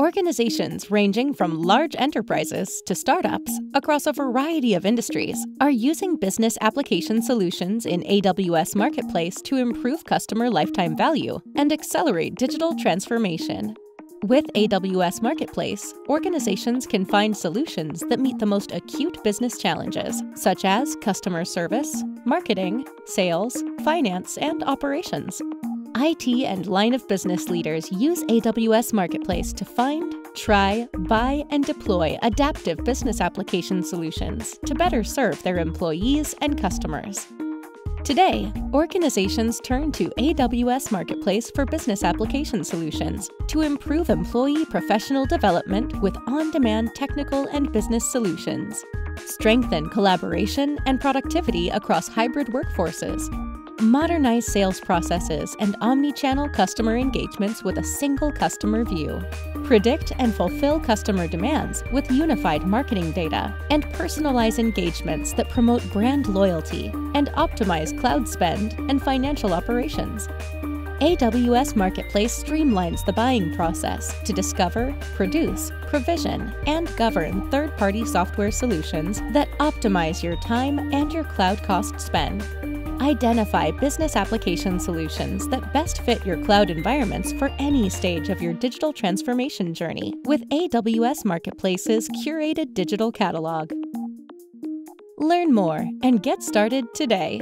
Organizations ranging from large enterprises to startups across a variety of industries are using business application solutions in AWS Marketplace to improve customer lifetime value and accelerate digital transformation. With AWS Marketplace, organizations can find solutions that meet the most acute business challenges, such as customer service, marketing, sales, finance, and operations. IT and line of business leaders use AWS Marketplace to find, try, buy, and deploy adaptive business application solutions to better serve their employees and customers. Today, organizations turn to AWS Marketplace for business application solutions to improve employee professional development with on demand technical and business solutions, strengthen collaboration and productivity across hybrid workforces, Modernize sales processes and omni-channel customer engagements with a single customer view. Predict and fulfill customer demands with unified marketing data and personalize engagements that promote brand loyalty and optimize cloud spend and financial operations. AWS Marketplace streamlines the buying process to discover, procure, provision, and govern third party software solutions that optimize your time and your cloud cost spend. Identify business application solutions that best fit your cloud environments for any stage of your digital transformation journey with AWS Marketplace's curated digital catalog. Learn more and get started today.